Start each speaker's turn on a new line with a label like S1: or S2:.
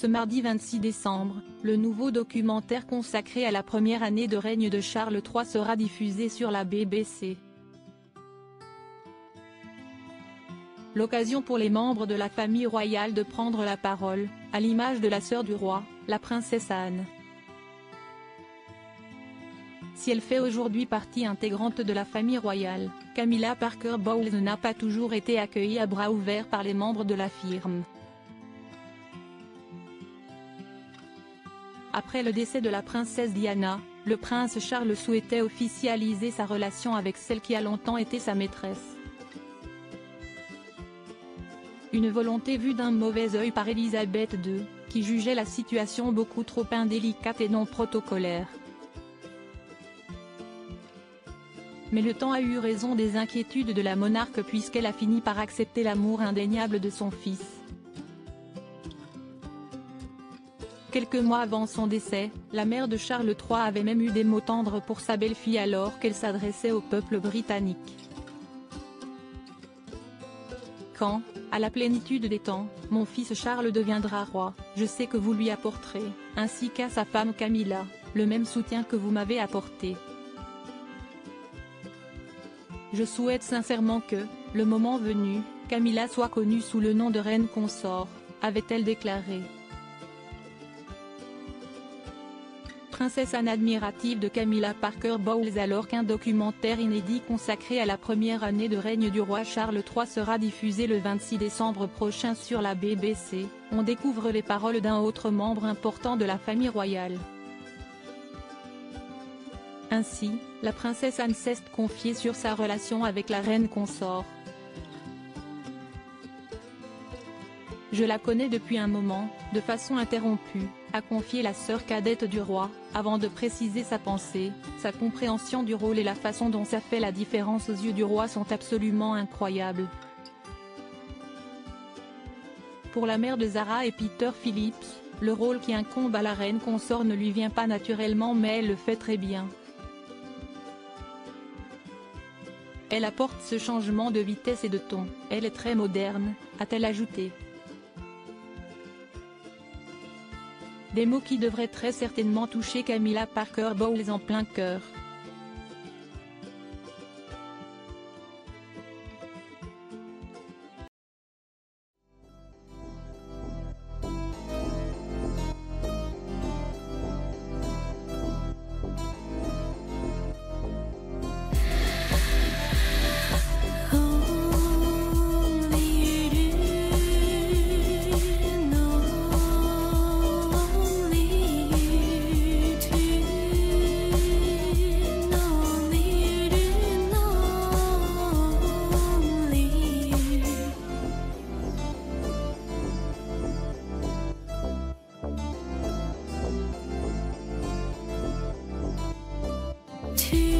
S1: Ce mardi 26 décembre, le nouveau documentaire consacré à la première année de règne de Charles III sera diffusé sur la BBC. L'occasion pour les membres de la famille royale de prendre la parole, à l'image de la sœur du roi, la princesse Anne. Si elle fait aujourd'hui partie intégrante de la famille royale, Camilla Parker Bowles n'a pas toujours été accueillie à bras ouverts par les membres de la firme. Après le décès de la princesse Diana, le prince Charles souhaitait officialiser sa relation avec celle qui a longtemps été sa maîtresse. Une volonté vue d'un mauvais œil par Elisabeth II, qui jugeait la situation beaucoup trop indélicate et non protocolaire. Mais le temps a eu raison des inquiétudes de la monarque puisqu'elle a fini par accepter l'amour indéniable de son fils. Quelques mois avant son décès, la mère de Charles III avait même eu des mots tendres pour sa belle-fille alors qu'elle s'adressait au peuple britannique. Quand, à la plénitude des temps, mon fils Charles deviendra roi, je sais que vous lui apporterez, ainsi qu'à sa femme Camilla, le même soutien que vous m'avez apporté. Je souhaite sincèrement que, le moment venu, Camilla soit connue sous le nom de reine consort, avait-elle déclaré. Princesse Anne admirative de Camilla Parker Bowles alors qu'un documentaire inédit consacré à la première année de règne du roi Charles III sera diffusé le 26 décembre prochain sur la BBC, on découvre les paroles d'un autre membre important de la famille royale. Ainsi, la princesse Anne s'est confiée sur sa relation avec la reine consort. Je la connais depuis un moment, de façon interrompue, a confié la sœur cadette du roi, avant de préciser sa pensée, sa compréhension du rôle et la façon dont ça fait la différence aux yeux du roi sont absolument incroyables. Pour la mère de Zara et Peter Phillips, le rôle qui incombe à la reine consort ne lui vient pas naturellement mais elle le fait très bien. Elle apporte ce changement de vitesse et de ton, elle est très moderne, a-t-elle ajouté. Des mots qui devraient très certainement toucher Camilla Parker Bowles en plein cœur. You.